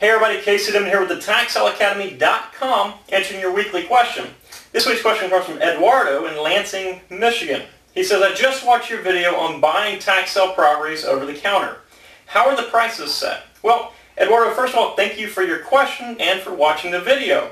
Hey everybody, Casey Denman here with the TaxSaleAcademy.com answering your weekly question. This week's question comes from Eduardo in Lansing, Michigan. He says, I just watched your video on buying tax sale properties over the counter. How are the prices set? Well, Eduardo, first of all, thank you for your question and for watching the video.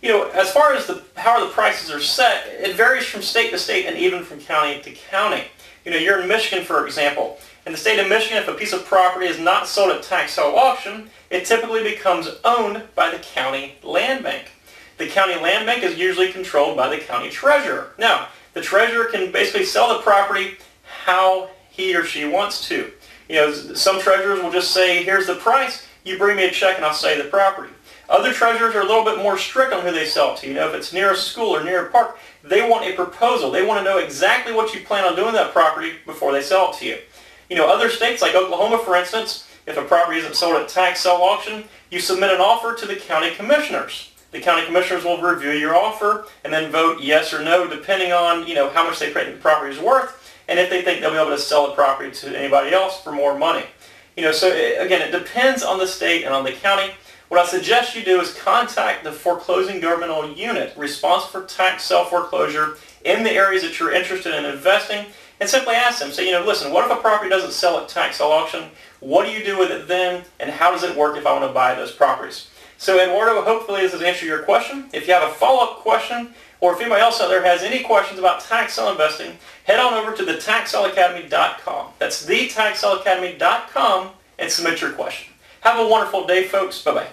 You know, as far as the how the prices are set, it varies from state to state and even from county to county. You know, you're in Michigan, for example. In the state of Michigan, if a piece of property is not sold at tax sale auction, it typically becomes owned by the county land bank. The county land bank is usually controlled by the county treasurer. Now, the treasurer can basically sell the property how he or she wants to. You know, some treasurers will just say, here's the price, you bring me a check and I'll sell the property. Other treasurers are a little bit more strict on who they sell to. You know, if it's near a school or near a park, they want a proposal. They want to know exactly what you plan on doing that property before they sell it to you. You know, other states like Oklahoma, for instance, if a property isn't sold at tax sale auction, you submit an offer to the county commissioners. The county commissioners will review your offer and then vote yes or no depending on, you know, how much they think the property is worth and if they think they'll be able to sell the property to anybody else for more money. You know, so it, again, it depends on the state and on the county. What I suggest you do is contact the foreclosing governmental unit responsible for tax sale foreclosure in the areas that you're interested in investing and simply ask them, say, you know, listen, what if a property doesn't sell at tax sale auction? What do you do with it then and how does it work if I want to buy those properties? So Eduardo, hopefully this has answered your question. If you have a follow-up question or if anybody else out there has any questions about tax sale investing, head on over to the TaxSaleAcademy.com. That's the TaxSaleAcademy.com and submit your question. Have a wonderful day, folks. Bye-bye.